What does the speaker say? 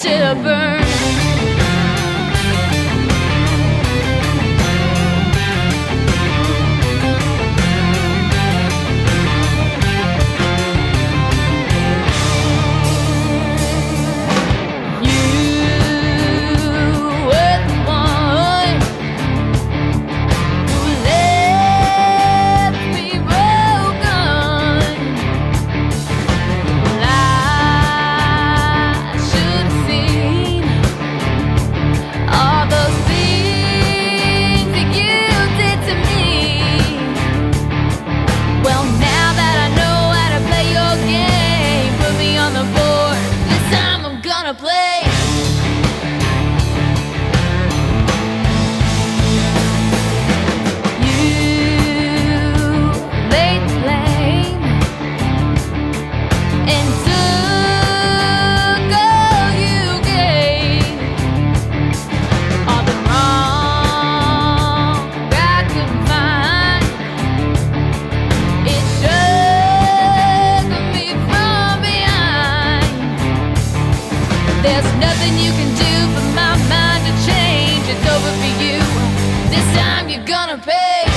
to burn. There's nothing you can do for my mind to change. It's over for you. This time you're gonna pay.